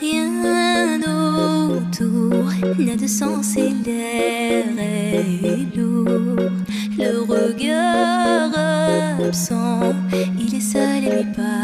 Rien autour n'a de sens et l'air est lourd. Le regard absent, il est seul et lui parle.